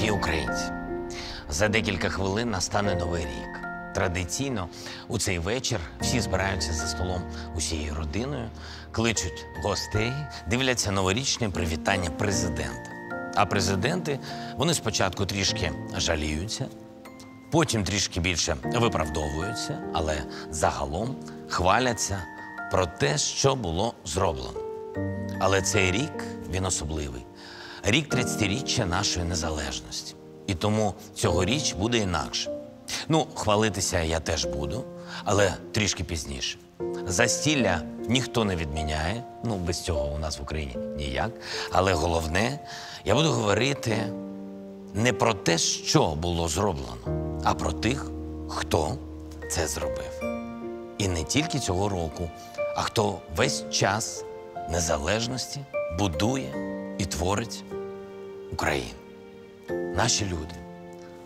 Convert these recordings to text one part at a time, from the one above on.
Дорогі українці, за декілька хвилин настане новий рік. Традиційно у цей вечір всі збираються за столом усією родиною, кличуть гостей, дивляться новорічне привітання президента. А президенти вони спочатку трішки жаліються, потім трішки більше виправдовуються, але загалом хваляться про те, що було зроблено. Але цей рік він особливий. Рік 30-річчя нашої незалежності. І тому цьогоріч буде інакше. Ну, хвалитися я теж буду, але трішки пізніше. Застілля ніхто не відміняє. Ну, без цього у нас в Україні ніяк. Але головне, я буду говорити не про те, що було зроблено, а про тих, хто це зробив. І не тільки цього року, а хто весь час незалежності будує і творить Україну. Наші люди,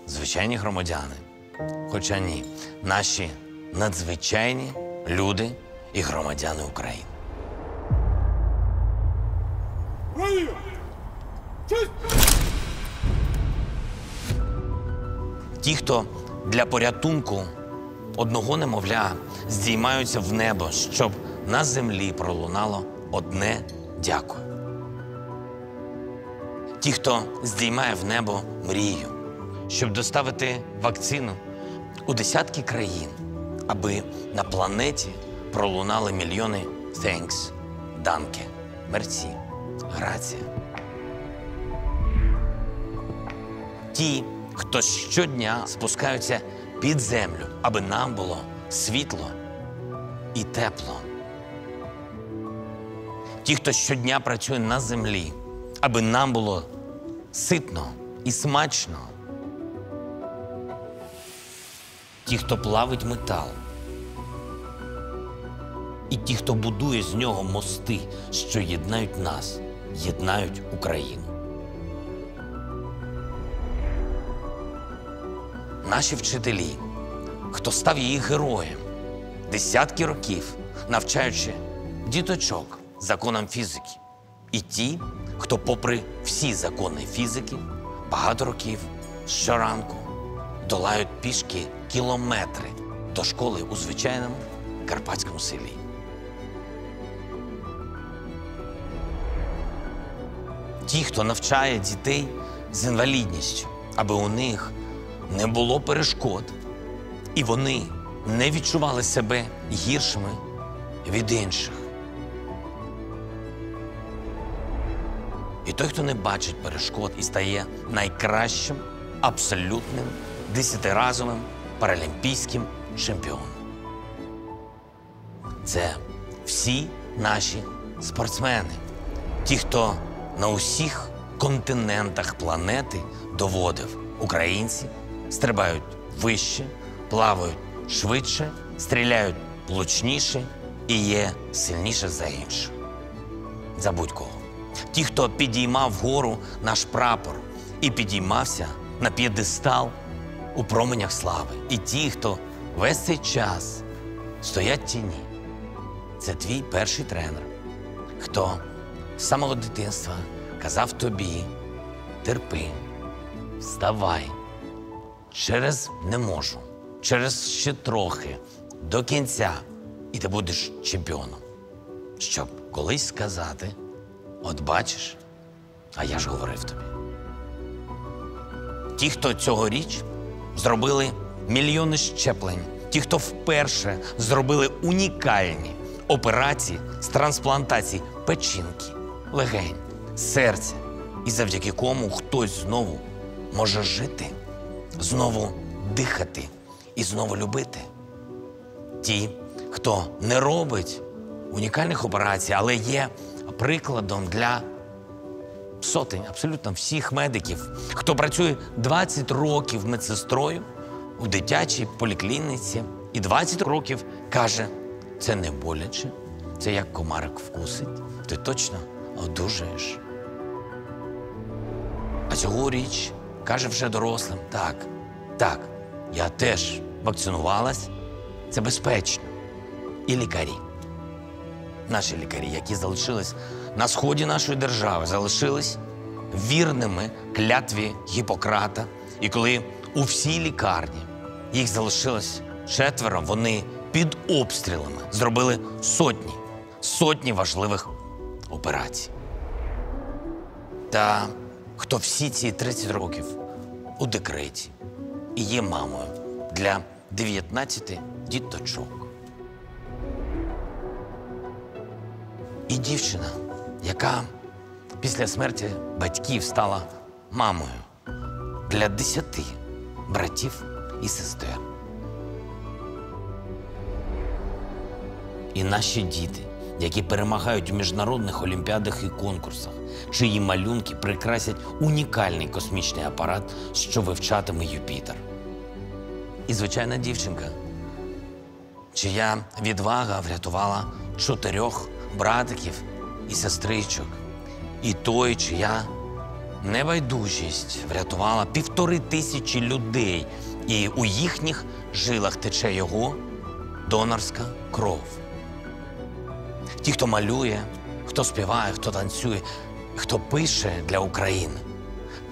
звичайні громадяни, хоча ні, наші надзвичайні люди і громадяни України. Ті, хто для порятунку одного немовля здіймаються в небо, щоб на землі пролунало одне дякую. Ті, хто здіймає в небо мрію, щоб доставити вакцину у десятки країн, аби на планеті пролунали мільйони «Thanks», «Данке», «Мерсі», «Грація». Ті, хто щодня спускаються під землю, аби нам було світло і тепло. Ті, хто щодня працює на землі, аби нам було ситно і смачно. Ті, хто плавить метал. І ті, хто будує з нього мости, що єднають нас, єднають Україну. Наші вчителі, хто став її героєм, десятки років навчаючи діточок законам фізики, і ті, хто, попри всі закони фізики, багато років щоранку долають пішки кілометри до школи у звичайному карпатському селі. Ті, хто навчає дітей з інвалідністю, аби у них не було перешкод, і вони не відчували себе гіршими від інших. І той, хто не бачить перешкод і стає найкращим, абсолютним, десятиразовим паралімпійським чемпіоном. Це всі наші спортсмени, ті, хто на усіх континентах планети доводив українці, стрибають вище, плавають швидше, стріляють влучніше і є сильніше за інших. За будь-кого. Ті, хто підіймав вгору наш прапор і підіймався на п'єдестал у променях слави. І ті, хто весь цей час стоять в тіні. Це твій перший тренер, хто з самого дитинства казав тобі: терпи, вставай, через не можу, через ще трохи, до кінця, і ти будеш чемпіоном. Щоб колись сказати: от бачиш, а я ж говорив тобі. Ті, хто цьогоріч зробили мільйони щеплень, ті, хто вперше зробили унікальні операції з трансплантації печінки, легень, серця, і завдяки кому хтось знову може жити, знову дихати і знову любити. Ті, хто не робить унікальних операцій, але є прикладом для сотень, абсолютно всіх медиків, хто працює 20 років медсестрою у дитячій поліклініці і 20 років каже, це не боляче, це як комарик вкусить, ти точно одужаєш. А цьогоріч каже вже дорослим: так, так, я теж вакцинувалась, це безпечно. І лікарі наші лікарі, які залишились на сході нашої держави, залишились вірними клятві Гіппократа, і коли у всій лікарні їх залишилось четверо, вони під обстрілами зробили сотні, сотні важливих операцій. Та хто всі ці 30 років у декреті і є мамою для 19 діточок. І дівчина, яка після смерті батьків стала мамою для 10 братів і сестер. І наші діти, які перемагають у міжнародних олімпіадах і конкурсах, чиї малюнки прикрасять унікальний космічний апарат, що вивчатиме Юпітер. І звичайна дівчинка, чия відвага врятувала чотирьох братиків і сестричок, і той, чия небайдужість врятувала півтори тисячі людей, і у їхніх жилах тече його донорська кров. Ті, хто малює, хто співає, хто танцює, хто пише для України,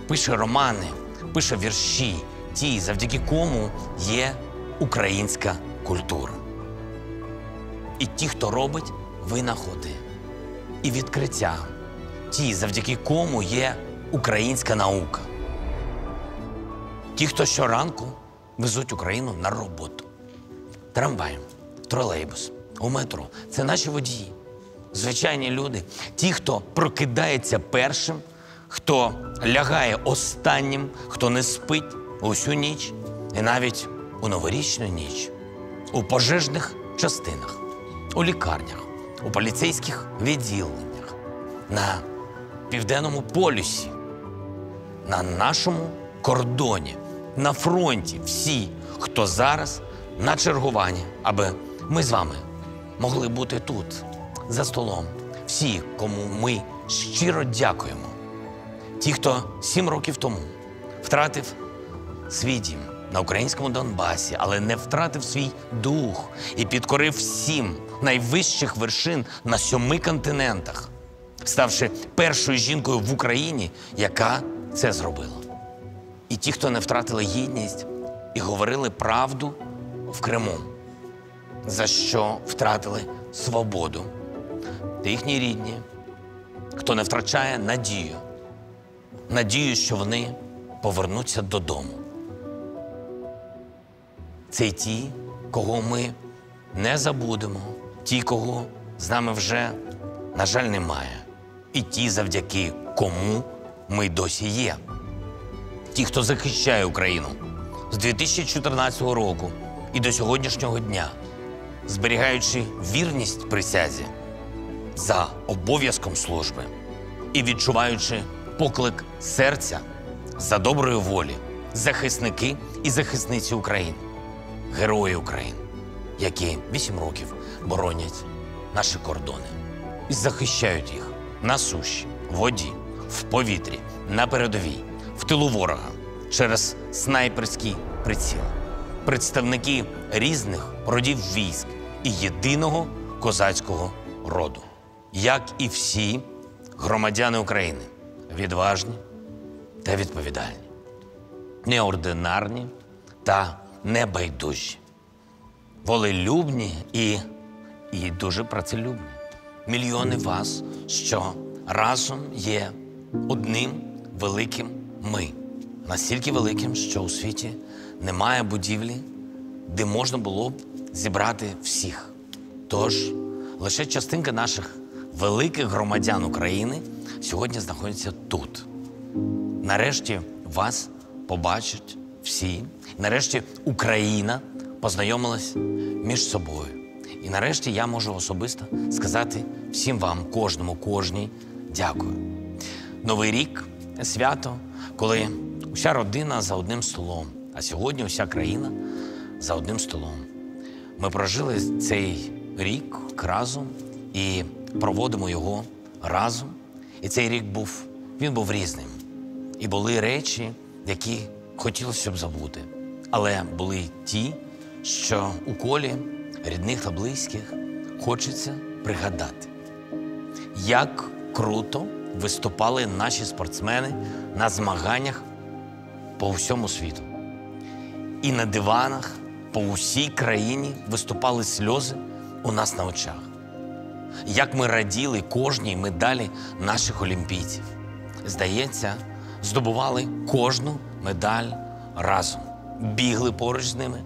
пише романи, пише вірші, ті, завдяки кому є українська культура. І ті, хто робить винаходи і відкриття, ті, завдяки кому є українська наука. Ті, хто щоранку везуть Україну на роботу. Трамвай, тролейбус, у метро це наші водії, звичайні люди, ті, хто прокидається першим, хто лягає останнім, хто не спить усю ніч і навіть у новорічну ніч, у пожежних частинах, у лікарнях, у поліцейських відділеннях, на південному полюсі, на нашому кордоні, на фронті всі, хто зараз на чергуванні, аби ми з вами могли бути тут, за столом. Всі, кому ми щиро дякуємо. Ті, хто сім років тому втратив свій дім на українському Донбасі, але не втратив свій дух і підкорив всім найвищих вершин на сьоми континентах, ставши першою жінкою в Україні, яка це зробила. І ті, хто не втратили гідність і говорили правду в Криму, за що втратили свободу, їхні рідні, хто не втрачає надію, надію, що вони повернуться додому. Це й ті, кого ми не забудемо, ті, кого з нами вже, на жаль, немає, і ті, завдяки кому ми досі є. Ті, хто захищає Україну з 2014 року і до сьогоднішнього дня, зберігаючи вірність присязі за обов'язком служби і відчуваючи поклик серця за доброї волі, захисники і захисниці України, герої України, які вісім років боронять наші кордони і захищають їх на суші, в воді, в повітрі, на передовій, в тилу ворога через снайперський приціл, представники різних родів військ і єдиного козацького роду, як і всі громадяни України, відважні та відповідальні, неординарні та небайдужі, волелюбні і, і дуже працелюбні. Мільйони вас, що разом є одним великим ми, настільки великим, що у світі немає будівлі, де можна було б зібрати всіх. Тож лише частинка наших великих громадян України сьогодні знаходиться тут. Нарешті вас побачать всі. Нарешті Україна познайомилась між собою. І нарешті я можу особисто сказати всім вам, кожному, кожній, дякую. Новий рік свято, коли уся родина за одним столом, а сьогодні уся країна за одним столом. Ми прожили цей рік разом і проводимо його разом. І цей рік був, він був різним. І були речі, які хотілося б забути. Але були ті, що у колі рідних та близьких хочеться пригадати. Як круто виступали наші спортсмени на змаганнях по всьому світу. І на диванах по усій країні виступали сльози у нас на очах. Як ми раділи кожній медалі наших олімпійців. Здається, здобували кожну медаль разом, бігли поруч з ними,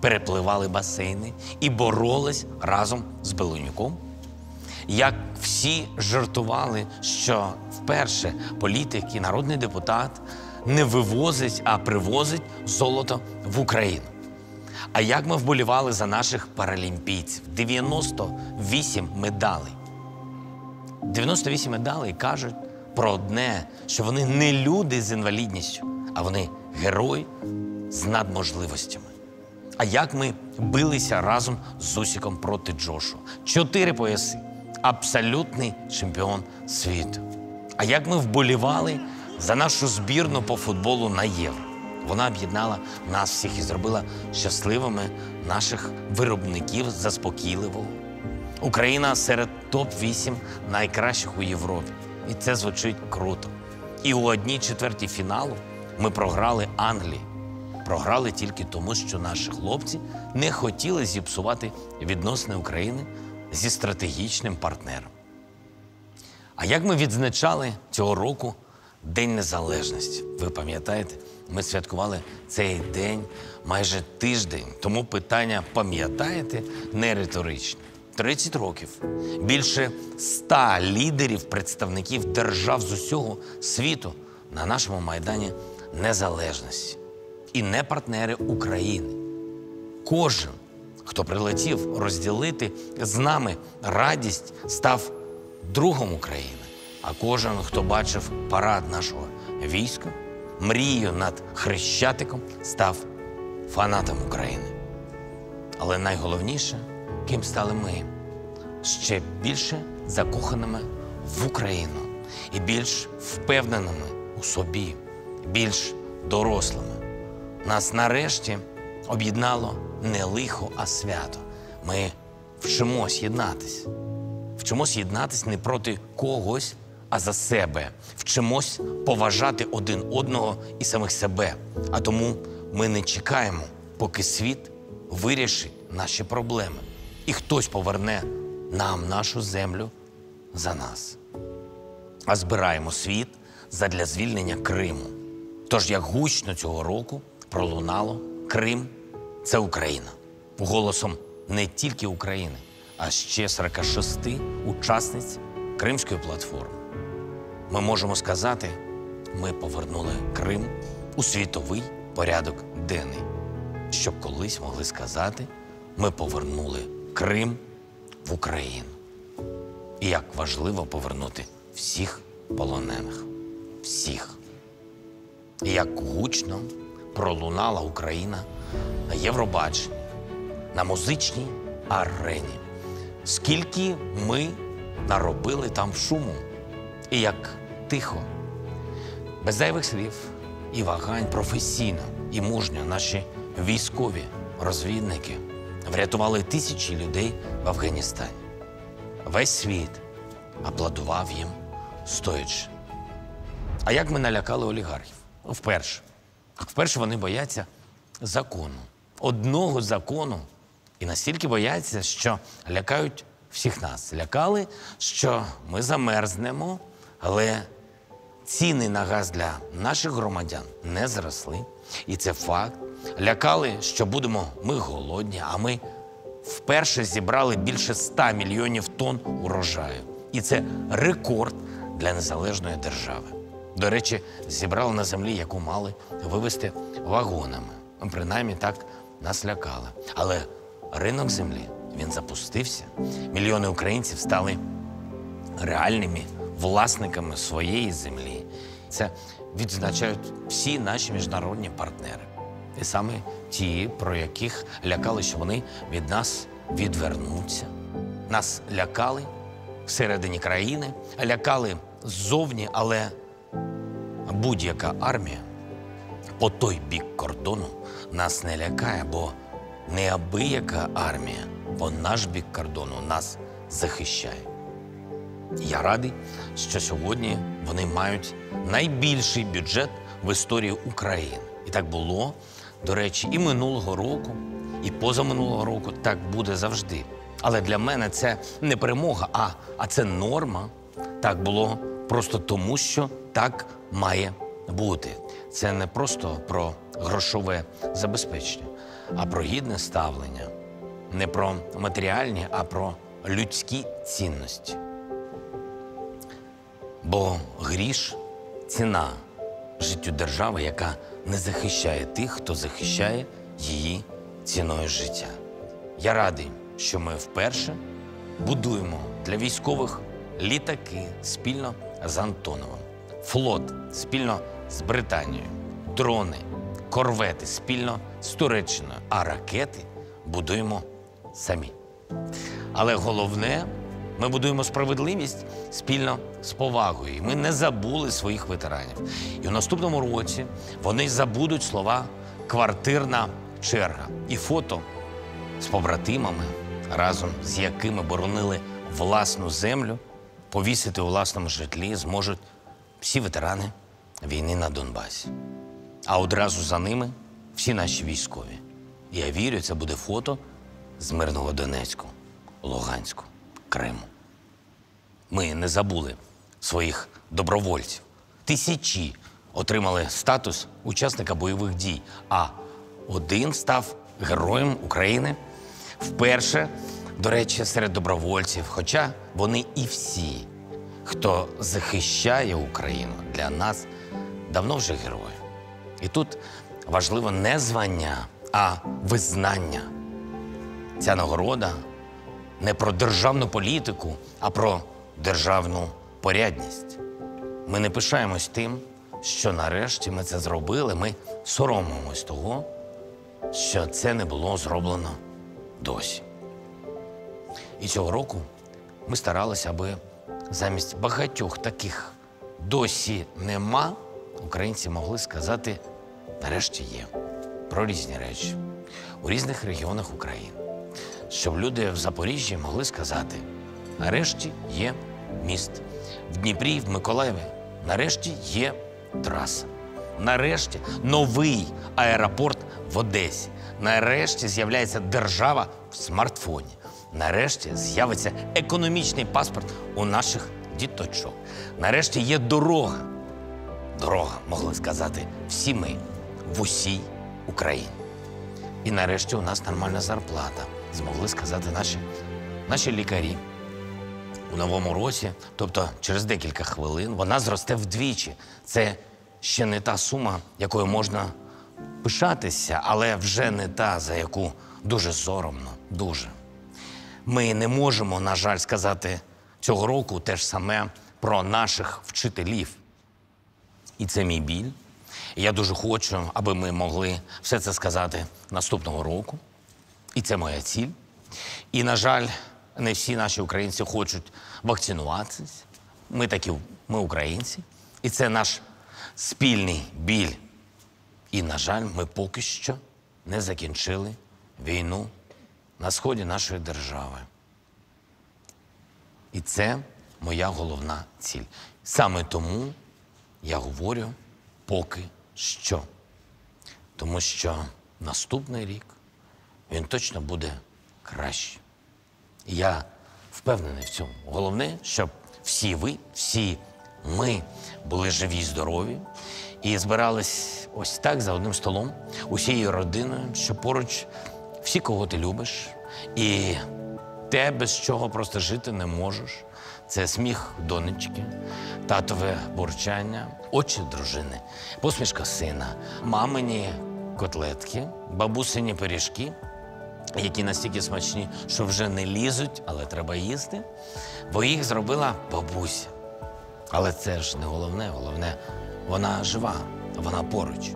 перепливали басейни і боролись разом з Белонюком. Як всі жартували, що вперше політик і народний депутат не вивозить, а привозить золото в Україну. А як ми вболівали за наших паралімпійців? 98 медалей. 98 медалей кажуть про одне, що вони не люди з інвалідністю, а вони герої з надможливостями. А як ми билися разом з Усіком проти Джошу? Чотири пояси. Абсолютний чемпіон світу. А як ми вболівали за нашу збірну по футболу на євро? Вона об'єднала нас всіх і зробила щасливими наших виробників заспокійливого. Україна серед топ-8 найкращих у Європі. І це звучить круто. І у одній четвертій фіналу ми програли Англії. Програли тільки тому, що наші хлопці не хотіли зіпсувати відносини України зі стратегічним партнером. А як ми відзначали цього року День Незалежності? Ви пам'ятаєте, ми святкували цей день майже тиждень. Тому питання пам'ятаєте не риторичне. 30 років. Більше 100 лідерів, представників держав з усього світу на нашому майдані незалежності. І не партнери України. Кожен, хто прилетів розділити з нами радість, став другом України. А кожен, хто бачив парад нашого війська, мрію над Хрещатиком, став фанатом України. Але найголовніше, ким стали ми ще більше закоханими в Україну і більш впевненими у собі, більш дорослими. Нас нарешті об'єднало не лихо, а свято. Ми вчимось єднатись. Вчимось єднатись не проти когось, а за себе. Вчимось поважати один одного і самих себе. А тому ми не чекаємо, поки світ вирішить наші проблеми. І хтось поверне нам нашу землю за нас. А збираємо світ задля звільнення Криму. Тож як гучно цього року пролунало Крим це Україна. Голосом не тільки України, а ще 46 учасниць Кримської платформи. Ми можемо сказати, ми повернули Крим у світовий порядок денний, щоб колись могли сказати, ми повернули Крим в Україну. І як важливо повернути всіх полонених. Всіх. І як гучно пролунала Україна на Євробаченні, на музичній арені. Скільки ми наробили там шуму, і як тихо, без зайвих слів і вагань професійно і мужньо наші військові розвідники врятували тисячі людей в Афганістані. Весь світ аплодував їм стоячи. А як ми налякали олігархів? Вперше. Вперше вони бояться закону, одного закону. І настільки бояться, що лякають всіх нас. Лякали, що ми замерзнемо, але ціни на газ для наших громадян не зросли. І це факт. Лякали, що будемо ми голодні, а ми вперше зібрали більше 100 мільйонів тонн урожаю. І це рекорд для незалежної держави. До речі, зібрали на землі, яку мали вивезти вагонами. Принаймні так нас лякали. Але ринок землі він запустився. Мільйони українців стали реальними власниками своєї землі. Це відзначають всі наші міжнародні партнери. І саме ті, про яких лякали, що вони від нас відвернуться. Нас лякали всередині країни, лякали ззовні, але будь-яка армія по той бік кордону нас не лякає, бо неабияка армія по наш бік кордону нас захищає. Я радий, що сьогодні вони мають найбільший бюджет в історії України. І так було, до речі, і минулого року, і позаминулого року так буде завжди. Але для мене це не перемога, а, а це норма. Так було просто тому, що так має бути. Це не просто про грошове забезпечення, а про гідне ставлення. Не про матеріальні, а про людські цінності. Бо гріш ціна життю держави, яка не захищає тих, хто захищає її ціною життя. Я радий, що ми вперше будуємо для військових літаки спільно з Антоновим, флот спільно з Британією, дрони, корвети спільно з Туреччиною, а ракети будуємо самі. Але головне, ми будуємо справедливість спільно з повагою. І ми не забули своїх ветеранів. І в наступному році вони забудуть слова квартирна черга і фото з побратимами, разом з якими боронили власну землю, повісити у власному житлі зможуть всі ветерани війни на Донбасі. А одразу за ними всі наші військові. І Я вірю, це буде фото з мирного Донецьку, Луганську, Криму. Ми не забули своїх добровольців. Тисячі отримали статус учасника бойових дій, а один став героєм України вперше, до речі, серед добровольців. Хоча вони і всі, хто захищає Україну для нас, давно вже герої. І тут важливо не звання, а визнання. Ця нагорода не про державну політику, а про державну порядність. Ми не пишаємось тим, що нарешті ми це зробили. Ми соромимось того, що це не було зроблено досі. І цього року ми старалися, аби замість багатьох таких досі нема, українці могли сказати нарешті є про різні речі у різних регіонах України. Щоб люди в Запоріжжі могли сказати: нарешті є міст. В Дніпрі, в Миколаєві, нарешті є траса. Нарешті новий аеропорт в Одесі. Нарешті з'являється держава в смартфоні. Нарешті з'явиться економічний паспорт у наших діточок. Нарешті є дорога. Дорога, могли сказати всі ми в усій Україні. І нарешті у нас нормальна зарплата, змогли сказати наші, наші лікарі. У новому році, тобто через декілька хвилин, вона зросте вдвічі. Це ще не та сума, якою можна пишатися, але вже не та, за яку дуже соромно, дуже. Ми не можемо, на жаль, сказати цього року те ж саме про наших вчителів. І це мій біль. Я дуже хочу, аби ми могли все це сказати наступного року. І це моя ціль. І, на жаль, не всі наші українці хочуть вакцинуватися. Ми такі, ми українці. І це наш спільний біль. І, на жаль, ми поки що не закінчили війну на сході нашої держави. І це моя головна ціль. Саме тому я говорю поки що. Тому що наступний рік він точно буде краще. І Я впевнений в цьому. Головне, щоб всі ви, всі ми були живі і здорові і збирались ось так за одним столом, усією родиною, що поруч всі, кого ти любиш, і те, без чого просто жити не можеш. Це сміх донечки, татове бурчання, очі дружини, посмішка сина, мамині котлетки, бабусині пиріжки, які настільки смачні, що вже не лізуть, але треба їсти. Бо їх зробила бабуся. Але це ж не головне, головне, вона жива, вона поруч.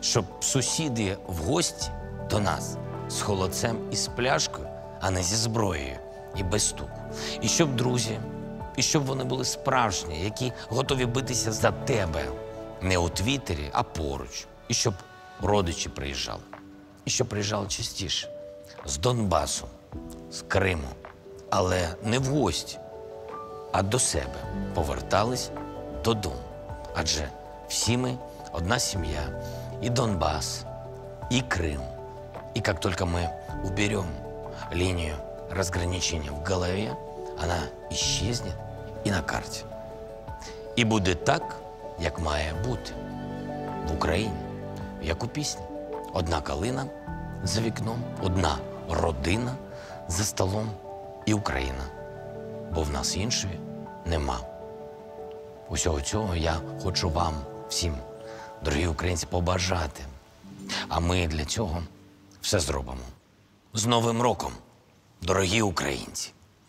Щоб сусіди в гості до нас з холодцем і з пляшкою, а не зі зброєю і без стуку. І щоб друзі, і щоб вони були справжні, які готові битися за тебе не у Твіттері, а поруч. І щоб родичі приїжджали. І щоб приїжджали частіше з Донбасу, з Криму, але не в гості, а до себе повертались додому. Адже всі ми одна сім'я, и Донбасс, и Крым. И как только мы уберем линию разграничения в голове, она исчезнет і на карті. І буде так, як має бути в Україні, як у пісні. Одна калина за вікном, одна родина за столом і Україна. Бо в нас іншої нема. Усього цього я хочу вам всім, дорогі українці, побажати. А ми для цього все зробимо. З Новим роком, дорогі українці!